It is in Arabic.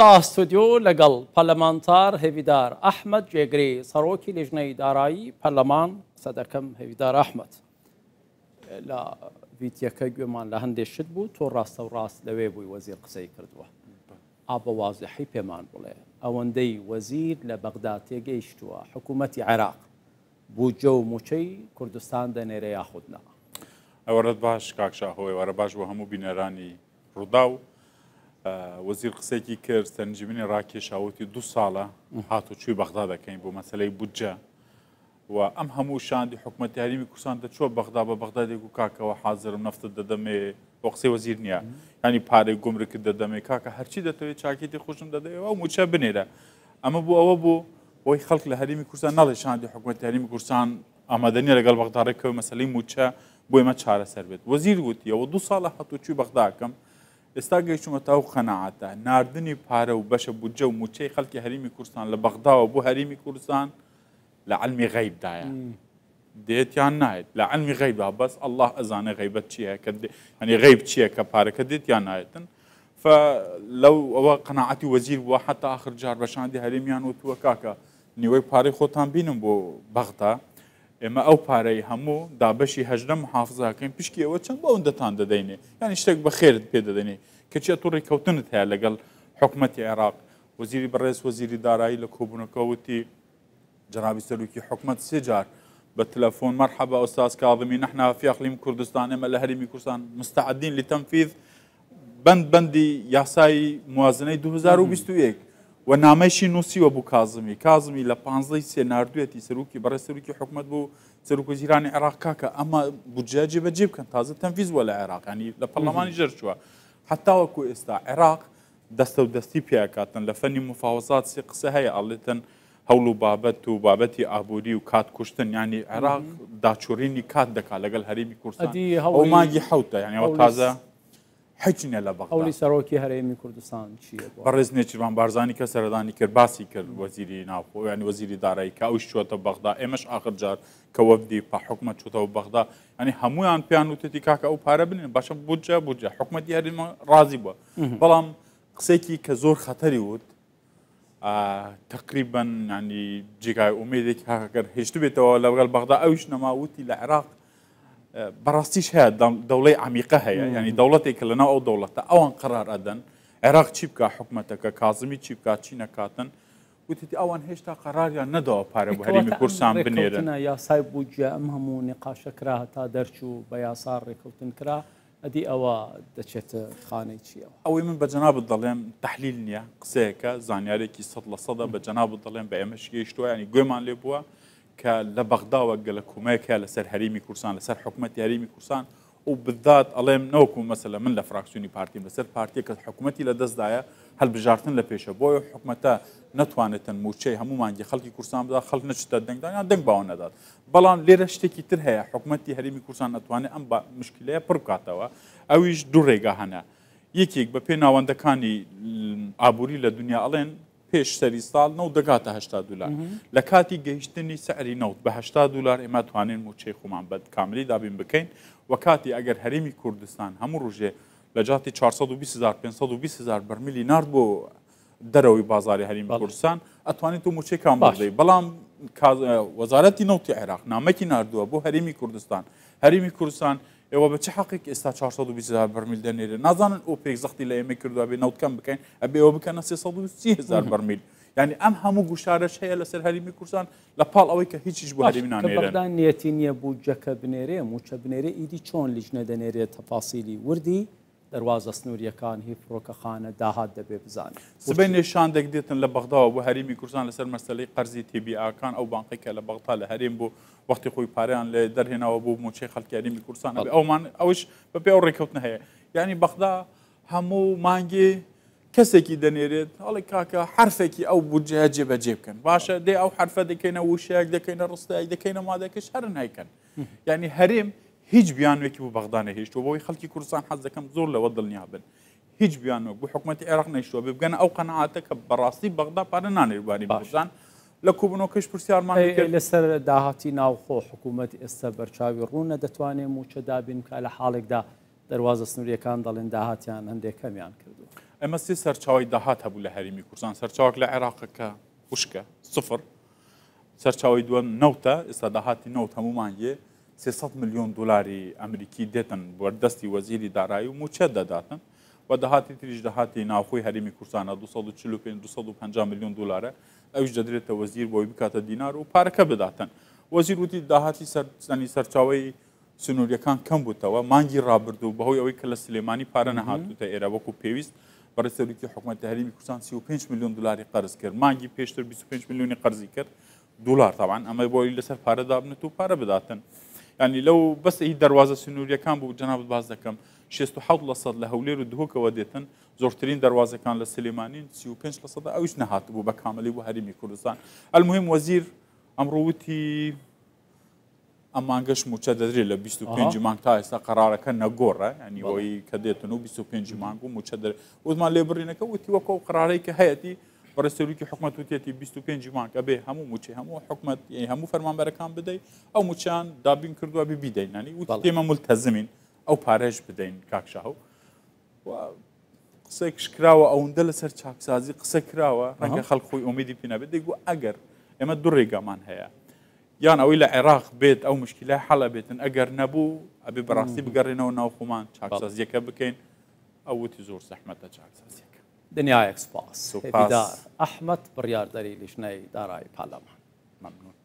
لە ستودیۆ لەگەڵ پەرلەمانتار هێویدار ئەحمد جێگری سەرۆکی لێژنەی دارایی پەرلەمان سەدەکەم هێویدار ئەحمد لە ویتیەکە گوێمان لە هەندێک شت بوو تۆ ڕاستە و ڕاست لەوێ بووی وەزیر قسەی کردووە. ئابە وازحی پێمان بڵێ. ئەوەندەی وەزیر لە بەغدا تێگەیشتووە حکوومەتتی عێراق. بووجە و موچەی کوردستان دەنێرە یاخودنا ئەوەرت باش کاکشاهۆی وەرە باش بۆ هەموو بینەرانی ڕوودا و وەزیر قسێکی کرد سەرنجبنی ڕاکێشاوتی دو ساڵە هاتوچوی بەغدا دەکەین بۆ مەسلەی بودجە. و ئەم هەموو شاندی حکومەت یاریمی کوردستان دەچوە بەغدا بە بەغدادێک و کاکەوە حاضرم نفتت دەدەمێ بۆ قسەی وەزیر نییە. ینی پارەی گمرکت دەدەمێ کاکە هەرچی دەتەوێت چاکێتی خوشم دەدەوە و موچە بنێرە. ئەمە بوو ئەوە بوو بۆی خەڵک لە هەریمی کوردستان ناڵێ شاندی حکوومەت یاریمی کوردستان ئامادەنی لەگەڵ بەغدارێکەوە مەسلەی موچە بۆی مە چارەسەر بێت. وەزیر وتی ئەوە دو ساڵە هەتوچوی بەغداکەم ئێستا گەیشتمە تا و خەنەعاتە نردنی پارە و بەشە بودجە و موچەی خەڵکی هەریمی کوردستان لە بەغداوە بۆ هەریمی کوردستان لە علمی غیبدایە دێتیان نایێت لە علمی غیبا بەس الله ئەزانە غیبەت چییە کە هەنی غیب چییە کە پارەکە دێتیان نایەتن لەو ئەوە قەنەعاتی وەزیر وە حتا آخر جار بەشاندی هەرێمیان وتووە کاکە نیوەی پارەی خۆتان بینم بۆ بەغتا ئێمە ئەو پارەی هەموو دابشی هەژدە محافزاکەین پشکی ئەوە چەند بە ئەوەندەتان دەدەینێ؟ ینی شتێک بە خێرت پێ دەدەنێ. کەچە تووڕی کەوتنت هەیە لەگەڵ حکوومەتتی عێراق. وەزیری بەڕێز وەزیری دارایی لە کۆبوونەکەوتی جنابی سەرروکی حکومت سێ جار. بە تلەفۆن مرحبا ئۆستاز کاظمی نحنا في اقليم كردستان اما لە هەرمی کوردستان مستعدین لتەنفیذ. بند بندی یاسایی موازنەی 2021 و نامەیشی نووسیوە بوو کازمی. کازمی لە پانزەی سێ نردوێتی سەرروکی بەڕێ سەرروکی حکومت بوو سەرروک وەزیرانی عێراق کاکە. ئەمە بجاجێ بەجێ بکەن تازە تەنفیز وە لە عێراقانی لە پەرلەمانی ژەرچووە. حتاوەکو ئێستا عێراق دەستە و دەستی پیاکاتن لە فەنی مفاوزات سێ قسە هەیە ئەڵێتن هەوڵ و بابەت و بابەتی ئابووری و کات کوشتن. ینی عێراق داچۆرینی کات دەکات لەگەڵ هەرمی کورسانی ئەو ماگی حوتە. یعنی تازە حچینە لە بەڵی سەرۆکی هەرێمی کوردستان چیە بەڕێز نێچیروان بارزانانی کە سەردانی کرد باسی کرد وەزیری ناوخۆ ینی وەزیری دارایی کە ئەوش چۆتە بەغدا ئێمەش آخر جار کە وەفدی پا حکومت چۆتەوە بەغدا ینی هەمویان پیان وتتی کاکە ئەو پارە بنین باشە بجە بجە حکومەتی هەرمە ڕازی بووە. بەڵام قسێکی کە زۆر خەتەری وت تقریبان ینی جێگای ئومێدێک هاکەکرد هێشت بێتەوە لەگەڵ بەغدا ئەوش نەماوتی لە عێراق بەڕاستیش هەیە دەوڵی عمیقە هەیە. ینی دەوڵەتێک لەناو ئەو دەوڵەتە ئەوان قرار ئەدەن. عێراق چی بکە؟ حکوومەتەکە کازمی چی بکات چی نەکاتن؟ وتی ئەوان هێشتا قراریان نەداوە پارە بەریمی کورسان بنێرن. یاسای بووجە ئەم هەموو نقاشەکرا هەتا دەرچوو بە یاسا ڕێکەوتن کرا. ئەدی ئەوە دەچێتە خانەی چیەوە ئەوەی من بە جناب دەڵێم تحلیل نییە. قسەیەکە زانیارێکی سەد لە سەدا بە جناب دەڵێن بە ئێمە شگەیشتووە ینی گوێمان لێ بووە. کە لە بەغداوە گەلە کومەیەکە لەسەر هەریمی کورسان لەسەر حکوومەت یاریمی کورسان و بدات ئەڵێم نەوەکو مەسەلە من لە فراکسیونی پارتیم لەسەر پارتی کە حکوومەتی لە دەستدایە هەلبژارتن لە پێشە بۆی حکوومەتە نتوانێتن موچەی هەمومانگی خەڵکی کورسان بدا خەڵک نەچتە دەنگدانیان دەنگ باوە نەدات بەڵام لێرە شتێکی تر هەیە حکوومەتتی هەرمی کورسان نتوانێت ئەم مشکلەیە پڕ بکاتەوە ئەویش دوو ڕێگا هەنە یەکێک بە پێ ناوەندەکانی ئابووری لە دنیا ئەڵێن پێش سەری ساڵ نەوت دەگاتە هشتا دلار لە کاتی گەیشتنی سەری نەوت بە هشتا دلار ئێمە توانین موچەی خۆمان بەد کاملی دابین بکەین. و کاتی ئەگەر هەرمی کوردستان هەموو ڕژێ لە جاتی 420 بەرمیلی نرد بۆ دەرەوەی بازاری هەرمی کوردستان ئەتوانێت و موچەی کام باشی بەڵام وەزارەتی نەوتی عێراق نامەکی نردووە بۆ هەرمی کوردستان. هەرمی کوردستان ئێوە بە چه حقێک ئێستا 420 بەرمیل دەنێرە نازانن ئۆپێک زەختی لە ئێمە کردووە بێ نەوتکەم بکەین ئەبێ ئەوە بکەنە 300 بەرمیل ینی ئەم هەموو گوشارش هەیە لەسەر هەریمی کورسان لە پاڵ ئەوەی کە هیچیش بۆ هەریمینانێرەدان نیەتی نییە بووجەکە بنێرێ موچە بنێرە ئیدی چۆن لیژنە دەنێرێت تەفاسیلی وردی دەواازە سنووریەکان هی فڕۆکەخانە داهات دەبێ بزانانی سبەی نێشاندێک دێتن لە بەغداوە بۆ هەریمی کورسان لەسەر مەسلەی قەرزی تێبیئکان ئەو بانقیکە لە بەغتا لە هەرێم بۆ وەختی خۆی پاریان لێ دەرهێنەوە بۆ موچەی خەڵکیاریمی کورسان ئەومان ئەوش بە پێ ئەو ڕێککەوتن هەیە. ینی بەغدا هەموو مانگی کەسێکی دەنێرێت هەڵی کاکە حرفێکی ئەو بجێ جێبەجێ بکەن باشە دێ ئەو حرفە دەکەینە وشەیەک دەکەینە ڕستایی دەکەینە مادەکەش هەرن هەیکەن. ینی هەرێم هیچ بیانوێکی بۆ بەغدانە هێشتەوە بۆی خەڵکی کوردستان حەز دەکەم زۆر لەوە دڵنیا بن. هیچ بیانوە بۆ حکوومەتی عێراق نەیشتوە بگەنە ئەو قەنەعاتە کە بەڕاستی بەغدا پارە نانێوانی باشان لە کوبنەوەکەش پرسیارمان لەسەر داهاتی ناوخۆ حکوومەت ئێستا بەرچاوی ڕوونە دەتوانێت موچە دابین کە لە حاڵێکدا دەواازە سنووریەکان دەڵێن داهاتیان هەندێک کەمیان کردو ئەمە سێ سەرچاوی داهات هەبوو لە هەرمی کوردستان. سەرچاوک لە عێراقەکە وشکە سفر سەرچاوی دووە نەوتە ئێستا داهاتی نەوت هەمومانیە 300 میلیۆن دلاری ئەمریکی دێتن وەردەستی وەزیری دارایی و موچە دەداتن و داهاتی تریش داهاتی ناوخۆی هەرمی کوردستانە 245 250 میلیۆن دلارە ئەوش دەدرێتە وەزیر بۆی بکاتە دینار و پارەکە بداتن. وەزیر وتی داهاتی سەرنی سەرچاوی سنووریەکان کەم بووتەوە مانگی ڕابردوو بەهۆی ئەوەی کە لە سلێمانی پارە نەهاتوتە ئێرە وەکو پێویست بەڕێسەرکی حکوومەت هەرمی کوردستان 35 میلیۆن دلاری قرز کرد. مانگی پێشتر 25 میلیۆنی قرزی کرد. دلار تاوان ئەمە بۆی لەسەر پارە دابنێت و پارە بداتن ینی لەو بەس هی دەواازە سنووریەکان بوو جناب باز دەکەم. 16 لە هەولێر و دهۆکەوە دێتن زۆرترین دەواازەکان لە سلێمانین 35 لە ئەوش نەهات بوو بە کاملی بۆ هەرمی کوردستان. ئەلمهم وەزیر ئەمڕوتی ئەمانگەش موچە دەدرێت لە 25 مانگ تا ئێستا قرارەکە نەگۆڕە ینی ئەوی کە دێتن و 25 مانگ و موچە دەر وزمان لێبڕینەکە وتی وەکە و قرارەی کە هەیەی بەڕێسەروکی حکومت وتێتی 25 مانگ ئەبێ هەموو موچی هەموو حکومت هەموو فەرمانبەرەکان بدەیت ئەو موچیان دابین کردووە بیدەینانی و تێمە ملتەزمین ئەو پارێژ بدەین کاکشاو قسەی کراوە ئەوەندە لەسەر چاکسازی قسە کراوە ڕەنگە خەڵخۆی ئومیدی پێنابێت دەیگو ئەگەر ئێمە دوو ڕێگامان هەیە یان ئەوەی لە عێراق بێت ئەو مشکلای حەڵە بێتن ئەگەر نەبوو ئەبێ بەڕاستی بگەڕێنەوە ناوخۆمان چاکسازیەکە بکەین ئەوتی زۆر سەحمەتە چاکسازیەکە دنیایەک سپاس. ئەحمد بڕیاردەری لیژنەی دارایی پارلەمان ممنون.